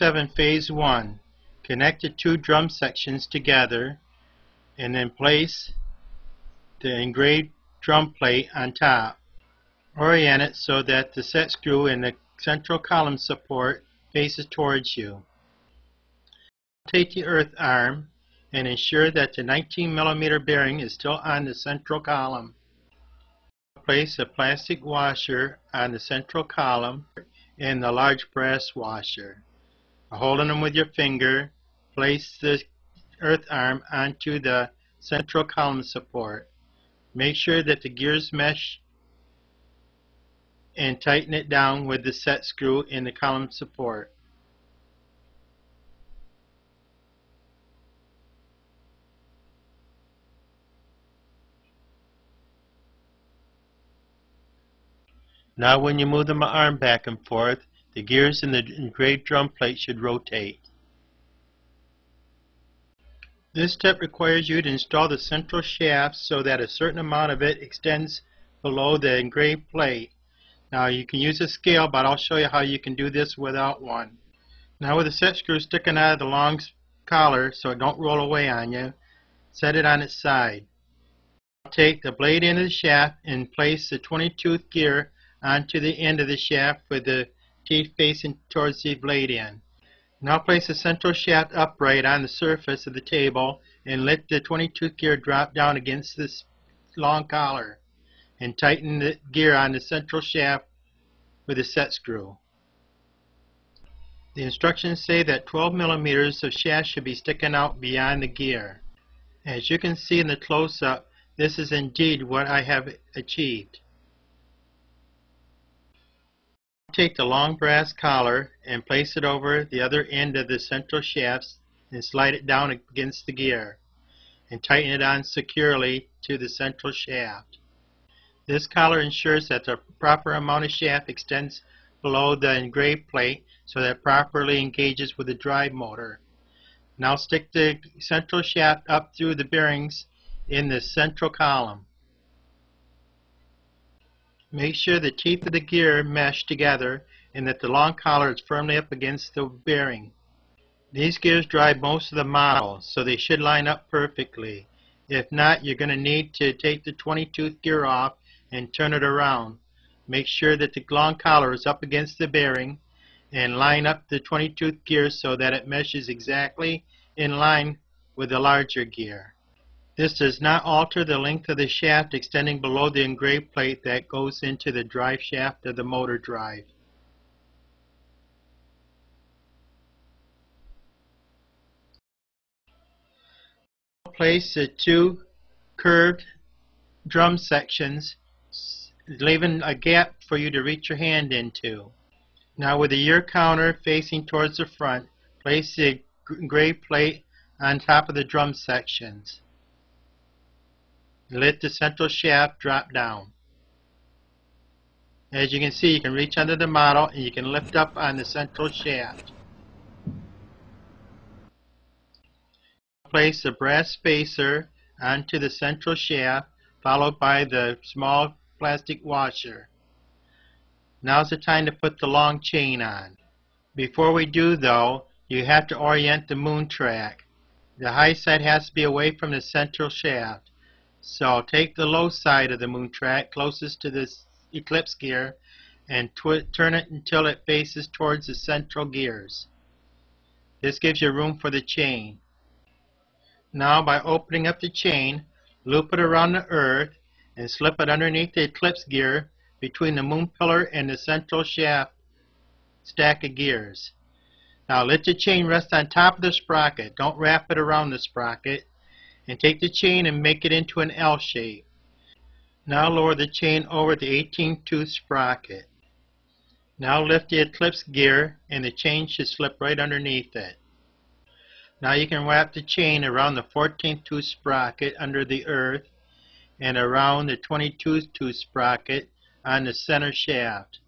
Stage 7 Phase 1 Connect the two drum sections together and then place the engraved drum plate on top. Orient it so that the set screw in the central column support faces towards you. Take the earth arm and ensure that the 19 millimeter bearing is still on the central column. Place a plastic washer on the central column and the large brass washer. Holding them with your finger, place the earth arm onto the central column support. Make sure that the gears mesh and tighten it down with the set screw in the column support. Now when you move the arm back and forth, the gears in the engraved drum plate should rotate. This step requires you to install the central shaft so that a certain amount of it extends below the engraved plate. Now you can use a scale, but I'll show you how you can do this without one. Now with the set screw sticking out of the long collar so it don't roll away on you, set it on its side. Take the blade end of the shaft and place the 20 tooth gear onto the end of the shaft with the teeth facing towards the blade end. Now place the central shaft upright on the surface of the table and let the 20 tooth gear drop down against this long collar and tighten the gear on the central shaft with a set screw. The instructions say that 12 millimeters of shaft should be sticking out beyond the gear. As you can see in the close-up, this is indeed what I have achieved. Take the long brass collar and place it over the other end of the central shafts and slide it down against the gear and tighten it on securely to the central shaft. This collar ensures that the proper amount of shaft extends below the engraved plate so that it properly engages with the drive motor. Now stick the central shaft up through the bearings in the central column. Make sure the teeth of the gear mesh together and that the long collar is firmly up against the bearing. These gears drive most of the model, so they should line up perfectly. If not, you're going to need to take the 20 tooth gear off and turn it around. Make sure that the long collar is up against the bearing and line up the 20 tooth gear so that it meshes exactly in line with the larger gear. This does not alter the length of the shaft extending below the engraved plate that goes into the drive shaft of the motor drive. Place the two curved drum sections leaving a gap for you to reach your hand into. Now with the year counter facing towards the front, place the engraved plate on top of the drum sections. Let the central shaft drop down. As you can see, you can reach under the model and you can lift up on the central shaft. Place the brass spacer onto the central shaft, followed by the small plastic washer. Now's the time to put the long chain on. Before we do though, you have to orient the moon track. The high side has to be away from the central shaft. So take the low side of the moon track closest to this eclipse gear and turn it until it faces towards the central gears. This gives you room for the chain. Now by opening up the chain, loop it around the earth and slip it underneath the eclipse gear between the moon pillar and the central shaft stack of gears. Now let the chain rest on top of the sprocket. Don't wrap it around the sprocket and take the chain and make it into an L shape. Now lower the chain over the 18 tooth sprocket. Now lift the eclipse gear and the chain should slip right underneath it. Now you can wrap the chain around the 14 tooth sprocket under the earth and around the 22 tooth sprocket on the center shaft.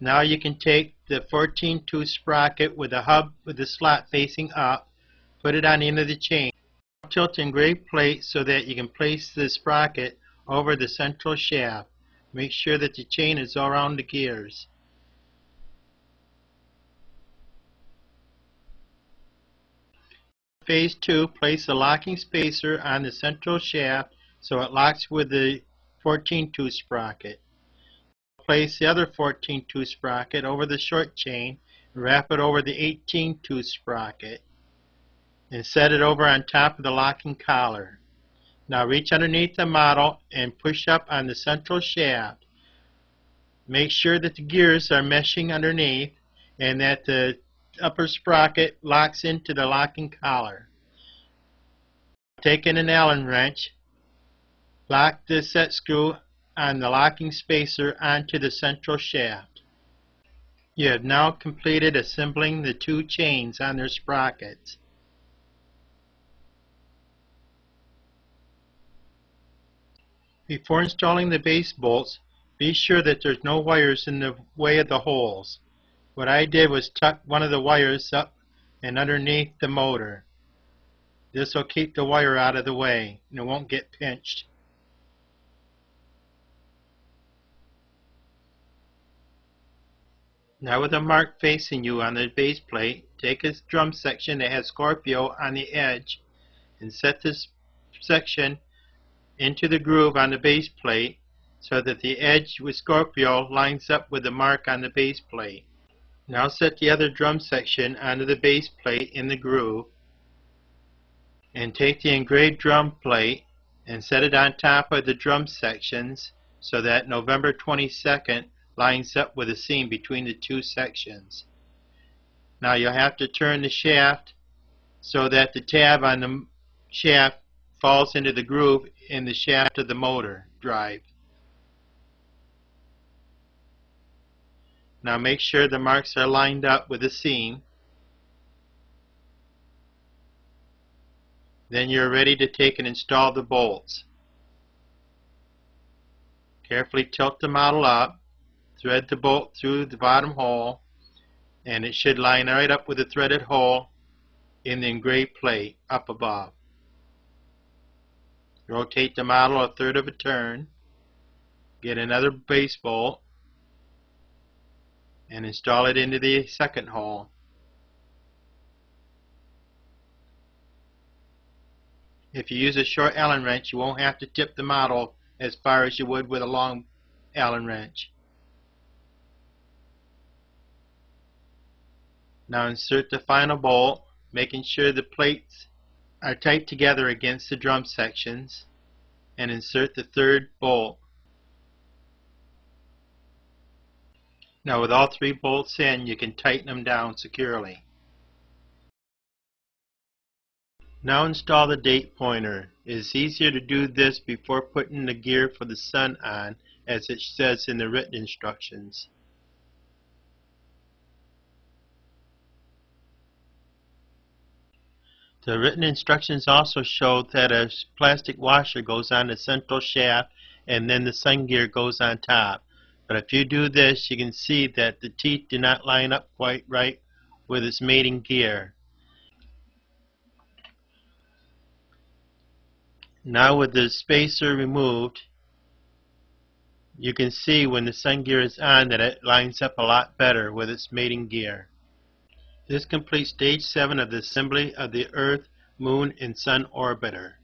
Now you can take the 14 tooth sprocket with the hub with the slot facing up Put it on the end of the chain. Tilt engraved plate so that you can place the sprocket over the central shaft. Make sure that the chain is around the gears. Phase 2, place the locking spacer on the central shaft so it locks with the 14 tooth sprocket. Place the other 14 tooth sprocket over the short chain and wrap it over the 18 tooth sprocket and set it over on top of the locking collar. Now reach underneath the model and push up on the central shaft. Make sure that the gears are meshing underneath and that the upper sprocket locks into the locking collar. Take in an Allen wrench, lock the set screw on the locking spacer onto the central shaft. You have now completed assembling the two chains on their sprockets. Before installing the base bolts, be sure that there's no wires in the way of the holes. What I did was tuck one of the wires up and underneath the motor. This will keep the wire out of the way and it won't get pinched. Now with a mark facing you on the base plate, take a drum section that has Scorpio on the edge and set this section into the groove on the base plate so that the edge with Scorpio lines up with the mark on the base plate. Now set the other drum section onto the base plate in the groove and take the engraved drum plate and set it on top of the drum sections so that November 22nd lines up with the seam between the two sections. Now you'll have to turn the shaft so that the tab on the shaft falls into the groove in the shaft of the motor drive. Now make sure the marks are lined up with the seam. Then you're ready to take and install the bolts. Carefully tilt the model up, thread the bolt through the bottom hole, and it should line right up with the threaded hole in the engraved plate up above. Rotate the model a third of a turn. Get another base bolt and install it into the second hole. If you use a short Allen wrench, you won't have to tip the model as far as you would with a long Allen wrench. Now insert the final bolt, making sure the plates are tight together against the drum sections and insert the third bolt. Now with all three bolts in you can tighten them down securely. Now install the date pointer. It is easier to do this before putting the gear for the sun on as it says in the written instructions. The written instructions also show that a plastic washer goes on the central shaft and then the sun gear goes on top. But if you do this, you can see that the teeth do not line up quite right with its mating gear. Now with the spacer removed, you can see when the sun gear is on that it lines up a lot better with its mating gear. This completes stage 7 of the assembly of the Earth, Moon, and Sun orbiter.